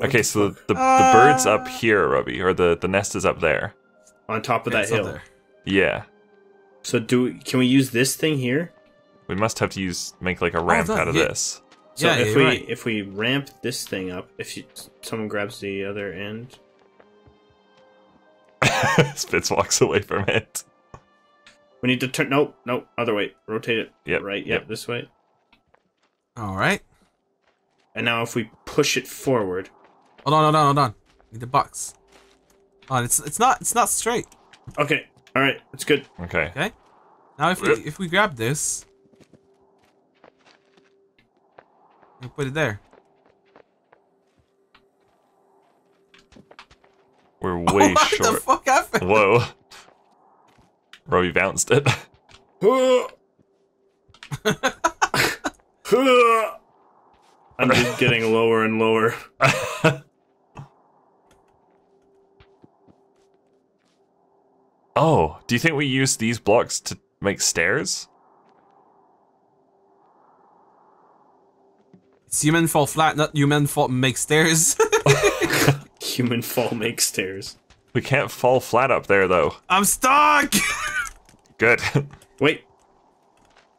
Okay, so the, the, the bird's up here, Robby, or the, the nest is up there. On top of that It's up hill. there. Yeah. So do we, can we use this thing here? We must have to use make like a ramp that- out of yeah. this. So Yeah, if we right. if we ramp this thing up, if you, someone grabs the other end, Fitz walks away from it. we need to turn. Nope, nope, other way. Rotate it. Yep, Right. Yep. yep. This way. All right. And now if we push it forward, Hold on, hold on, hold on. Need the box. On, it's it's not it's not straight. okay. All right, it's good. Okay. Okay. Now if we if we grab this, we put it there. We're way short. what the fuck happened? Whoa. Robby bounced it. I'm just getting lower and lower. oh, do you think we use these blocks to make stairs? It's human fall flat, not human fall make stairs. Human fall make stairs. We can't fall flat up there though. I'm stuck. Good. Wait.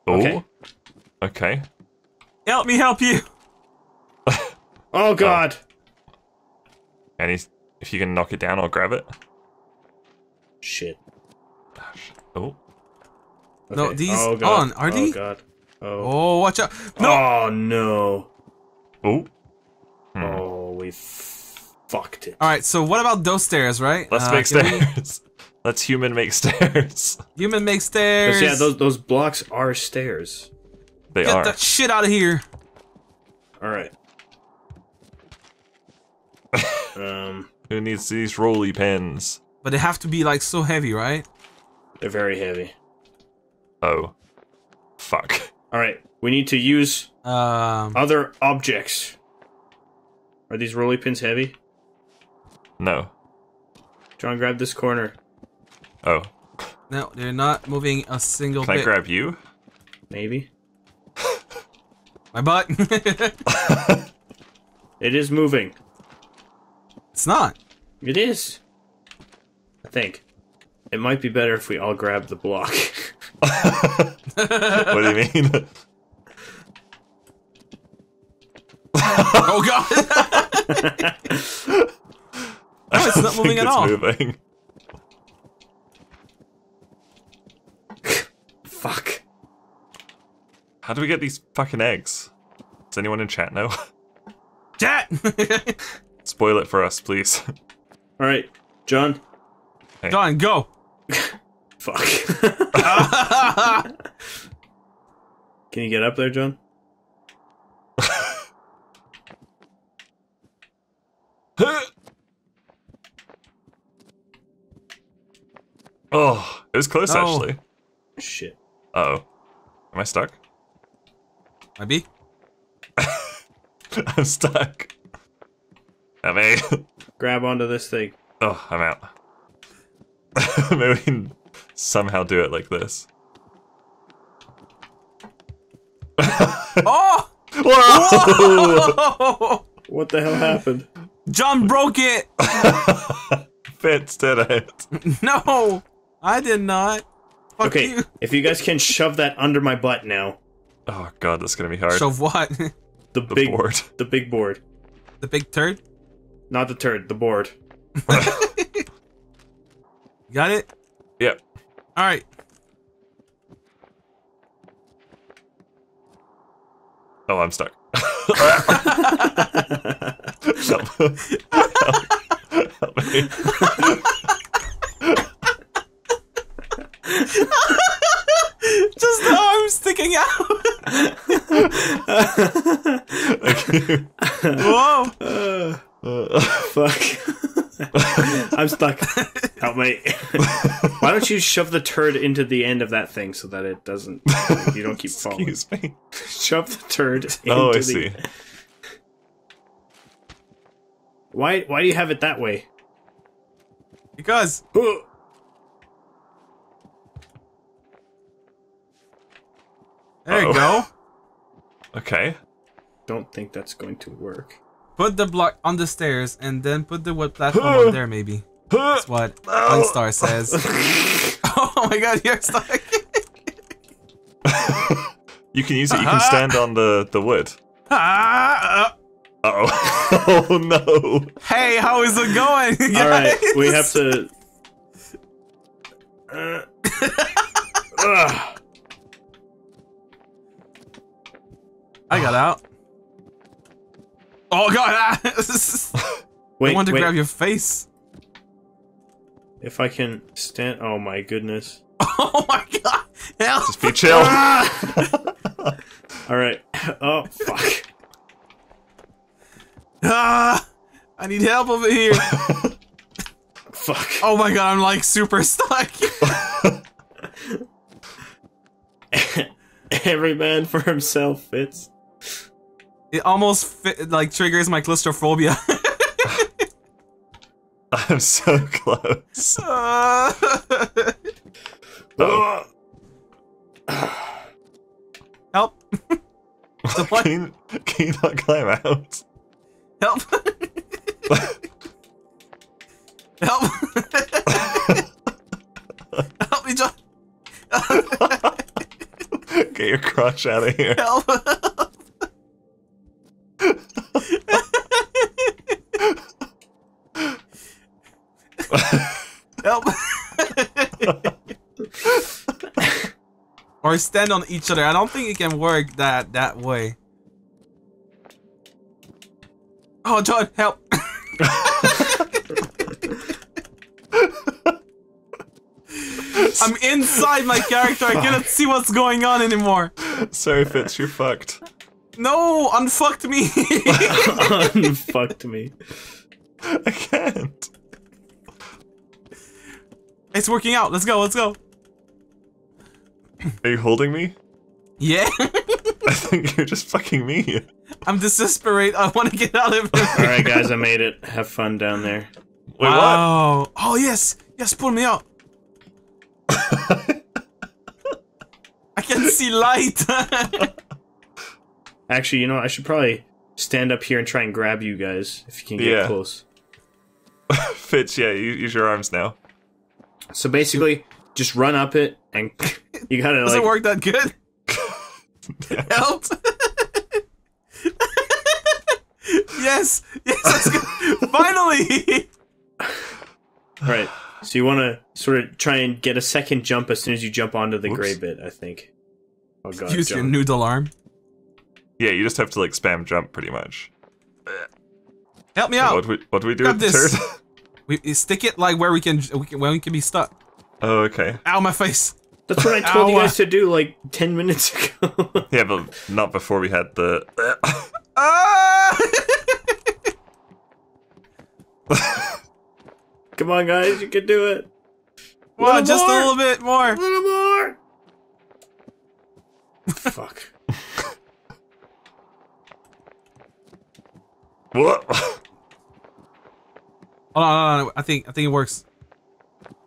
oh. Okay. Okay. help me, help you. Oh, oh. God. And he's, if you can knock it down, I'll grab it. Shit. Oh. No, these oh, God. on, are oh, they? God. Oh. Oh, watch out! No. Oh no. Oh. Hmm. Oh, we fucked it. All right. So what about those stairs? Right. Let's Uh, make can we- stairs. Let's human make stairs. Human make stairs. yeah, those those blocks are stairs. They Get are. that shit out of here. All right. um, Who needs these roly pins? But they have to be like so heavy, right? They're very heavy. Oh. Fuck. All right, we need to use Um. other objects. Are these rolly pins heavy? No. Jon, grab this corner. Oh. No, they're not moving a single Can I grab you? Maybe My butt. it is moving. it's not. It is. I think it might be better if we all grab the block. what do you mean? Oh god. no, it's not moving at all. Moving. Fuck. How do we get these fucking eggs? Does anyone in chat know? Chat. Spoil it for us, please. All right, Jon. Jon, go. Fuck. Can you get up there, Jon? oh, it was close No. actually. Shit. Uh oh. Am I stuck? Maybe. I'm stuck. Am I? Grab onto this thing. Oh, I'm out. Maybe we can somehow do it like this. Oh! Whoa! What the hell happened? Jon broke it. Fitz did it. No, I did not. Fuck Okay, you. if you guys can shove that under my butt now. Oh god, that's gonna be hard. Shove what? The, the big board. The big board. the big turd. Not the turd, the board. Got it. Yep. All right. Oh, I'm stuck. Help. Help me. Just the arm sticking out. Whoa. Uh, fuck. I'm stuck. Help me. Why don't you shove the turd into the end of that thing so that it doesn't. You don't keep falling. Excuse me. Shove the turd oh, into Oh, I the. see. Why? Why do you have it that way? Because there you go. Okay. Don't think that's going to work. Put the block on the stairs and then put the wood platform on there, maybe. That's what No. Star says. oh my god, you're stuck. You can use it. You can Uh-huh. stand on the the wood. Uh oh. oh no. hey, how is it going? All right, we have to. Uh. I got out. Oh god! ah. Wait, I want to wait. grab your face. If I can stand. Oh my goodness. Oh my god! Help! Just be chill. All right. Oh fuck. Ah, I need help over here. Fuck. Oh my god, I'm like super stuck. Every man for himself. Fits. It almost fit, like triggers my claustrophobia. I'm so close. Oh. help! The what? Can you, can you not climb out? Help! help! help me, Jon! Get your crotch out of here. Help! Or stand on each other. I don't think it can work that that way. Oh, Jon, help! I'm inside my character. I cannot see what's going on anymore. Sorry, Fitz, you're fucked. No, unfucked me. Unfucked me. I can't. it's working out. Let's go. Let's go. Are you holding me? Yeah, I think you're just fucking me. I'm desperate. I want to get out of here. All right, guys, I made it. Have fun down there. Wait, wow. Oh yes, yes. Pull me out. I can see light. Actually, you know, I should probably stand up here and try and grab you guys if you can get Yeah. close. what? Fitz, yeah, use your arms now. So basically, just run up it and you gotta Does like. it work that good? Help! yes, yes. Let's. Finally. Right. So you want to sort of try and get a second jump as soon as you jump onto the Oops. gray bit. I think. Oh god. Use your Jon. alarm. Yeah, you just have to like spam jump pretty much. Help me What out. do we what do we do Grab with this. turd? We, we stick it like where we can, we can, where we can be stuck. oh, okay. Ow, my face. That's what I told you guys to do like ten minutes ago. Yeah, but not before we had the. Come on, guys, you can do it. Come on, just more. a little bit more. A little more. Fuck. what? Hold on, hold on. I think, I think it works.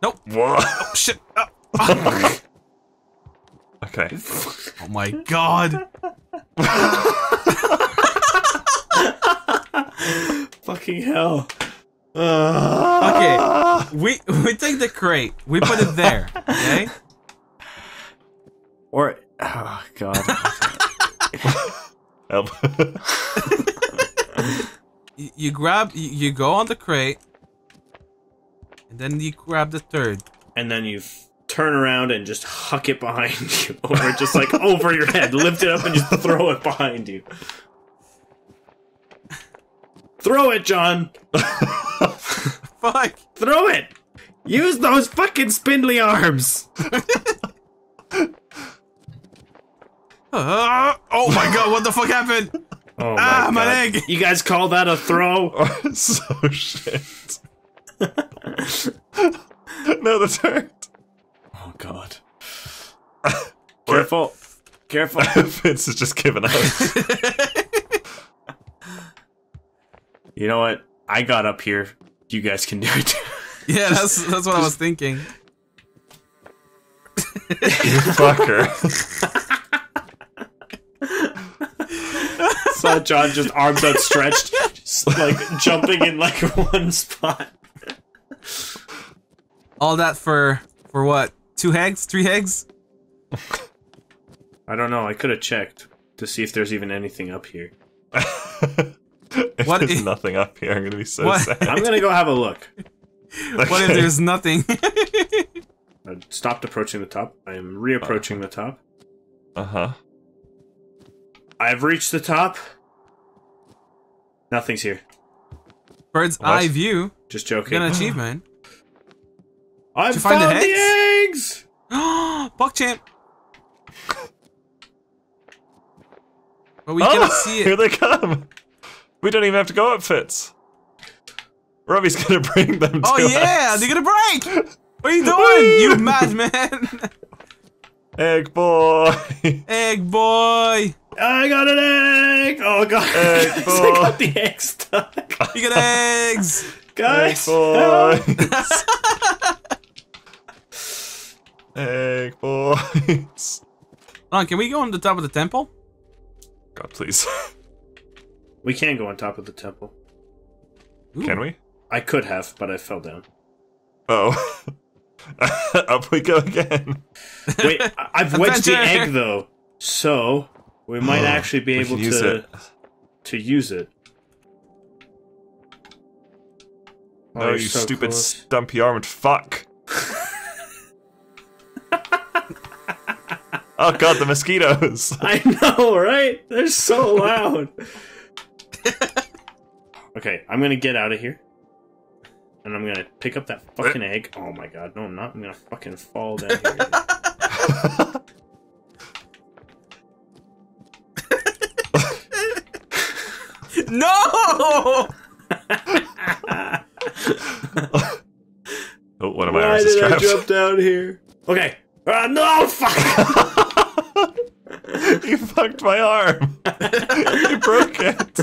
Nope. what? Oh, shit. Ah. Okay. Oh my god. Fucking hell. Okay, ah. we we take the crate, we put it there, okay? Or oh god. Help. You, you grab, you, you go on the crate, and then you grab the third. and then you f- turn around and just huck it behind you, or just like over your head, lift it up and just throw it behind you. Throw it, Jon. Fuck. Throw it. Use those fucking spindly arms. Ah, oh my god, what the fuck happened? Oh Ah, my leg. You guys call that a throw? so shit. no, the turd. Careful. Fitz has just giving up. You know what? I got up here. You guys can do it. Yeah, that's that's what I was thinking. you fucker. Saw Jon just arms outstretched, just like jumping in like one spot. All that for for what? Two eggs? Three eggs? I don't know. I could have checked to see if there's even anything up here. if What there's i- nothing up here, I'm gonna be so What? sad. I'm gonna go have a look. What if there's nothing? I stopped approaching the top. I am reapproaching the top. Uh huh. I've reached the top. Nothing's here. Bird's What? eye view. Just joking. an achievement. I've find the found the eggs? eggs. Buck champ. But we oh, cannot see here they come. We don't even have to go up Fitz. Robby's gonna bring them oh, to Oh yeah, us. they're gonna break. What are you doing, you madman? Egg boy. Egg boy. I got an egg. Oh god, Egg I boy. got the egg stuck. You got eggs. Guys, help. boys. Egg boys. Hold on, can we go on the top of the temple? God, please. we can go on top of the temple. Ooh. Can we? I could have, but I fell down. Oh. Up we go again. Wait, I've wedged the egg though, so we might actually be able use to it. to use it. Oh, you so stupid close. stumpy armed fuck. Oh god, the mosquitoes. I know, right? They're so loud. okay, I'm gonna get out of here. And I'm gonna pick up that fucking egg. Oh my god, no, I'm not. I'm gonna fucking fall down here. No! oh, one of my Why arms is did I trapped. jump down here? Okay. Ah, no, fuck! You fucked my arm. you broke it.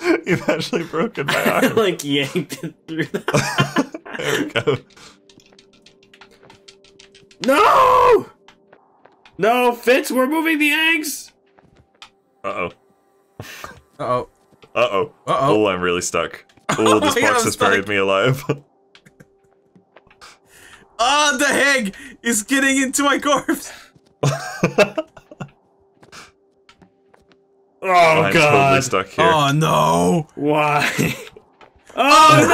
You've actually broken my I arm. like yanked it through the. There we go. No! No, Fitz, we're moving the eggs! Uh oh. Uh oh. Uh oh. Uh Oh, oh. I'm really stuck. Oh, this my God, box I'm has buried me alive. Oh, the egg is getting into my corpse. Oh, I'm totally God. stuck here. Oh no! Why? Oh,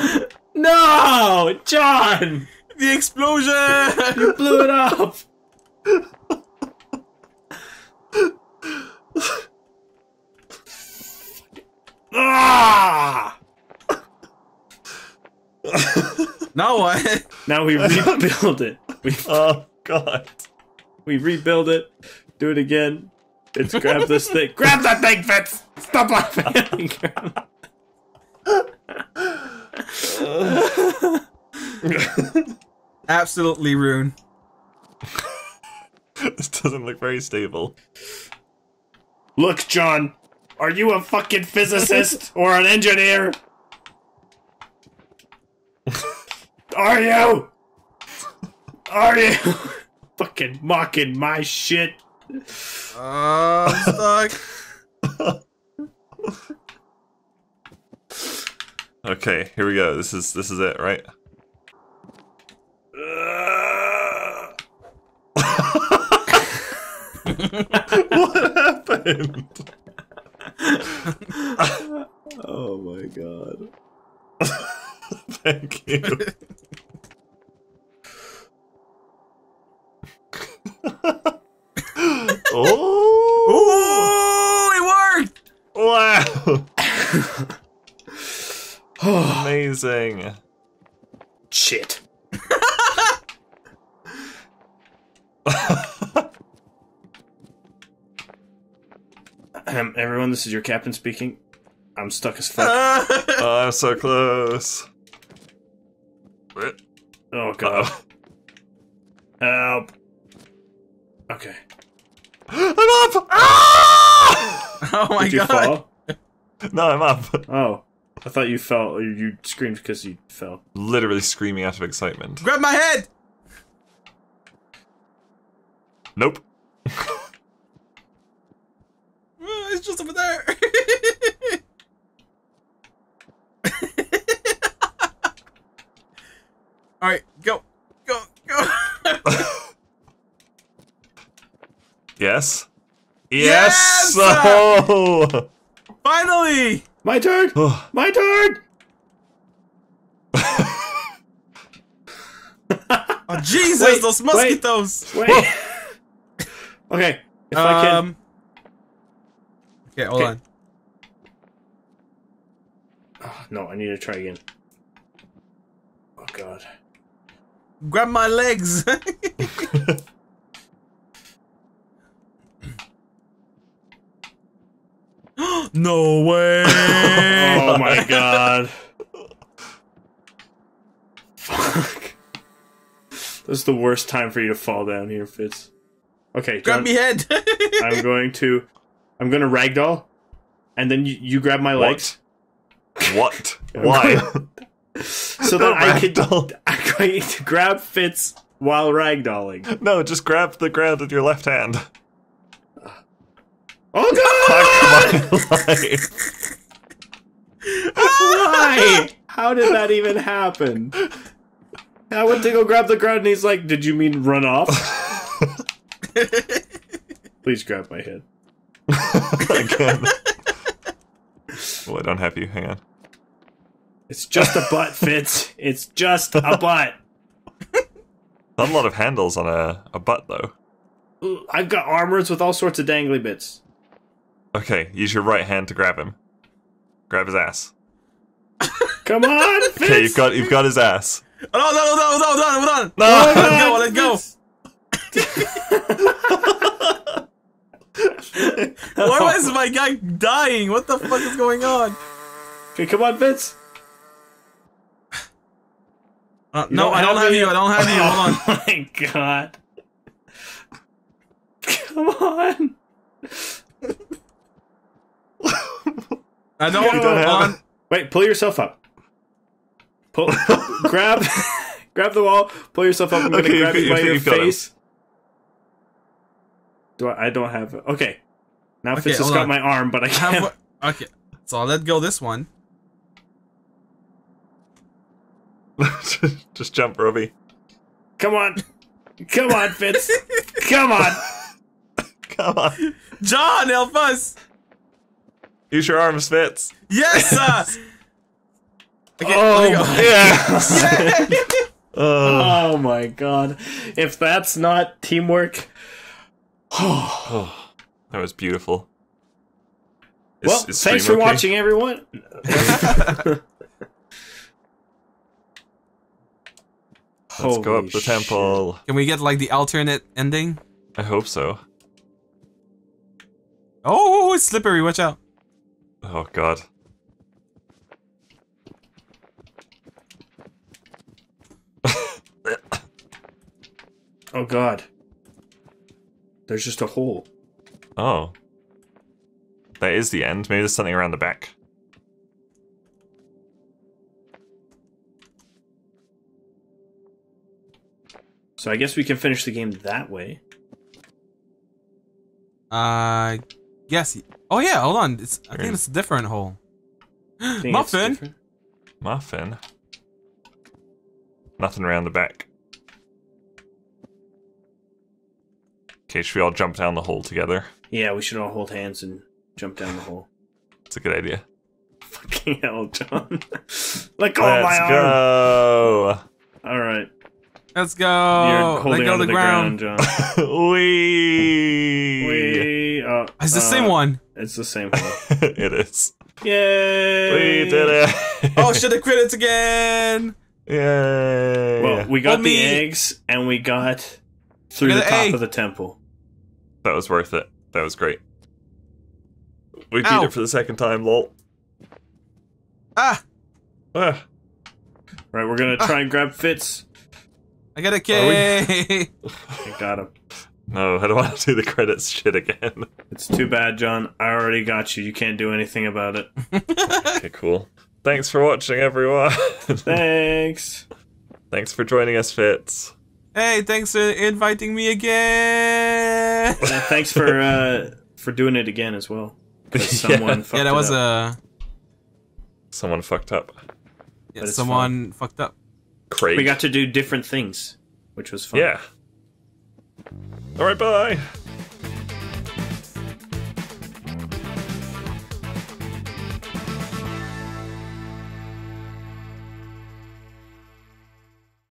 no! no! Jon! The explosion! You blew it up! ah! Now what? Now we rebuild it. We, Oh god. we rebuild it. Do it again. It's grab this thing. Grab that thing, Fitz! Stop laughing! Absolutely ruined. this doesn't look very stable. Look, Jon. Are you a fucking physicist or an engineer? Are you? Are you? fucking mocking my shit. Uh, I'm stuck. Okay, here we go. This is this is it, right? what happened? Oh my god. Thank you. oh! Ooh, it worked! Wow! Amazing. Shit. um, everyone, this is your captain speaking. I'm stuck as fuck. Oh, I'm so close it. Oh god. Uh -oh. Help. Okay. I'm up! Ah! Oh my Did you. Fall? no, I'm up. Oh. I thought you fell, or you screamed because you fell. Literally screaming out of excitement. Grab my head! Nope. it's just over there! All right, go, go, go. Yes. Yes! Yes. Oh. Finally. My turn! My turn! Oh Jesus! Wait, those mosquitoes. Wait. okay. If I can. Um. Okay, hold Okay. on. Oh, no, I need to try again. Oh god. Grab my legs. no way. Oh my god. Fuck. This is the worst time for you to fall down here, Fitz. Okay, Grab Jon, me head. I'm going to. I'm going to ragdoll, and then you, you grab my legs, What? Why? so that I can. Going to grab Fitz while ragdolling. No, just grab the ground with your left hand. Oh god! Fuck my life. Why? How did that even happen? I went to go grab the ground, and he's like, "Did you mean run off?" Please grab my head. Again. Well, I don't have you. Hang on. It's just a butt, Fitz. It's just a butt. Not a lot of handles on a, a butt, though. I've got armors with all sorts of dangly bits. Okay, use your right hand to grab him. Grab his ass. Come on, Fitz. Okay, you've got you've got his ass. Oh, no, no, no, no, no, no, no. No! Let go, let go. Why is my guy dying? What the fuck is going on? Okay, come on, Fitz. Uh, no, don't I don't have have you. I don't have you. Hold on. Oh my god. Come on. I don't. You don't hold have on. it. Wait, pull yourself up. Pull, grab, grab the wall. Pull yourself up. I'm gonna Okay, grab you've you by you've- your you've him. face. Do I? I don't have it. Okay. Now Okay, Fitz has got on. my arm, but I I can't. what- okay, so I'll let go this one. Just, just jump, Robby. Come on, come on, Fitz. come on. Come on. Jon, help us! Use your arms, Fitz. Yes, sir. Okay, Oh let me go. my Yes. Oh. Oh my god! If that's not teamwork, Oh, that was beautiful. Is- well, is thanks for okay? watching, everyone. Let's go up the shit. temple. Can we get like the alternate ending? I hope so. Oh, it's slippery. Watch out. Oh god. Oh god. There's just a hole. Oh. That is the end. Maybe there's something around the back. So I guess we can finish the game that way. Uh, yes. Oh yeah. Hold on. It's. I think it's a different hole. Muffin. different. Muffin. Nothing around the back. Okay, should we all jump down the hole together? Yeah, we should all hold hands and jump down the hole. It's a good idea. Fucking hell, Jon. Let go of my Let's arm. go! All right. Let's go. You're let holding go of onto the, the ground. ground, Jon. Wee! We, uh, It's the uh, same one. It's the same one. it is. Yay! We did it! Oh shit! The credits again. Yay! Well, we got Hold the me. eggs and we got through I the got top A. of the temple. that was worth it. That was great. We beat Ow. it for the second time, lol. Ah! Ah, Right, we're gonna try and grab Fitz. I got a K. I got him. no, I don't want to do the credits shit again. It's too bad, Jon. I already got you. You can't do anything about it. okay, cool. Thanks for watching, everyone. Thanks. Thanks for joining us, Fitz. hey, thanks for inviting me again. Thanks for uh, for doing it again as well. 'Cause Yeah. someone fucked yeah, that it was up. a Someone fucked up. yeah, But it's someone fucked up. Craig. We got to do different things, which was fun. Yeah. All right, bye.